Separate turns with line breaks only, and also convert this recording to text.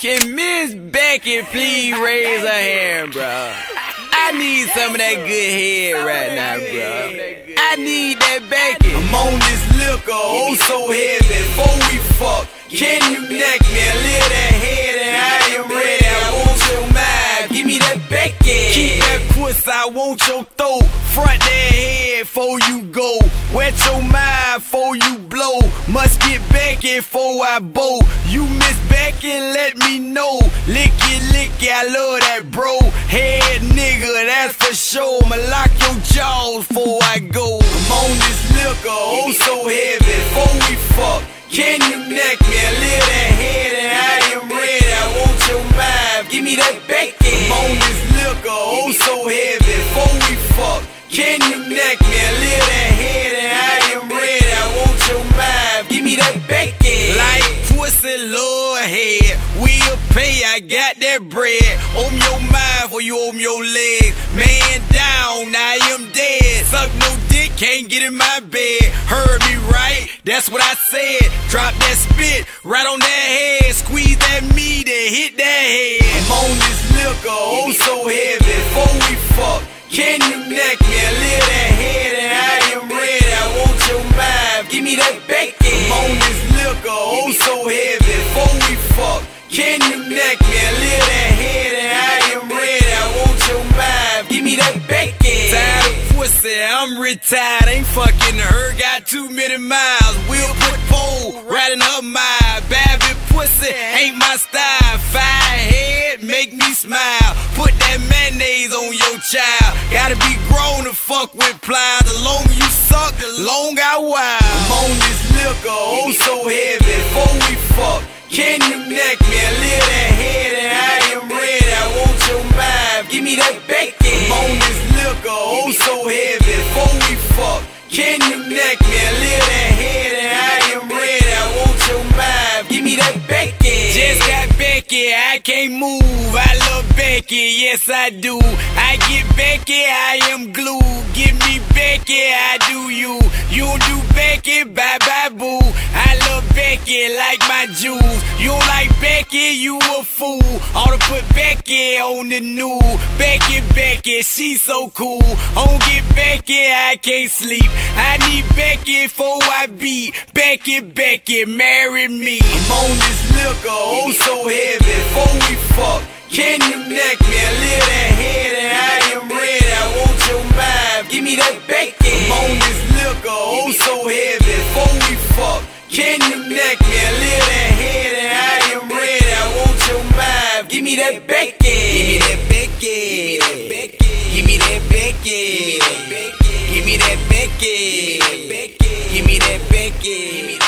Can Miss Becky please raise her hand, bro? I need some of that good head right now, bro. I need that Becky.
I'm on this liquor, oh so heavy. Before we fuck, can you neck me? A little that head and I am ready. I want your mind, give me that Becky. Keep that pussy, I want your throat. Front that head before you go. Wet your mind before you blow. Must get Becky before I bow. You miss Becky, let me know. Lick it, lick it, I love that bro. Head nigga, that's for sure. I'ma lock your jaws before I go. I'm on this liquor, oh so heavy. Before we fuck, can you neck me? A little that head and I am ready. I want your mind, give me that Becky. I'm on this liquor, oh so heavy. Before we fuck, can you neck me? A little that head and I am ready. I want your mind, give me that Becky. Like pussy, Lord head, we'll pay. I got that bread. Own your mind for you own your leg. Man down, I am dead. Suck no dick, can't get in my bed. Heard me right, that's what I said. Drop that spit right on that head. Squeeze that meat and hit that head. Can you neck? A little that head and I am ready. I want your mind, give me that bacon. I'm on this liquor, oh so heavy. Before we fuck, can you neck? A little that head and I am ready. I want your mind, give me that Becky. Tired of pussy, I'm retired. Ain't fucking her, got too many miles. We'll put pole in her mind. Bad bitch pussy ain't my style. Head, make me smile. Put that mayonnaise on your child. Gotta be grown to fuck with plies. The longer you suck, the longer I while. I'm on this liquor, oh so heavy. Before we fuck, can you neck me? A little that head and I am ready. I want your mind, give me that Becky. I'm on this liquor, oh so heavy. Before we fuck, can you neck me? A little that can't move. I love Becky, yes I do. I get Becky, I am glue. Give me Becky, I do you. You don't Becky, bye bye boo. I love Becky like my jewels. You like Becky, you a fool. Ought to put Becky on the new. Becky, Becky, she so cool. Don't get Becky, I can't sleep. I need Becky before I beat. Becky, Becky, marry me. I'm on this liquor, oh so heavy. Before we fuck, can you neck me? Food so heavy, before we fuck, can you neck me? I live that head and I am ready. I want your mind. give me that Becky, Give me that Becky. Give me that Becky. Give me that Becky. Give me that Becky. Give me that Becky.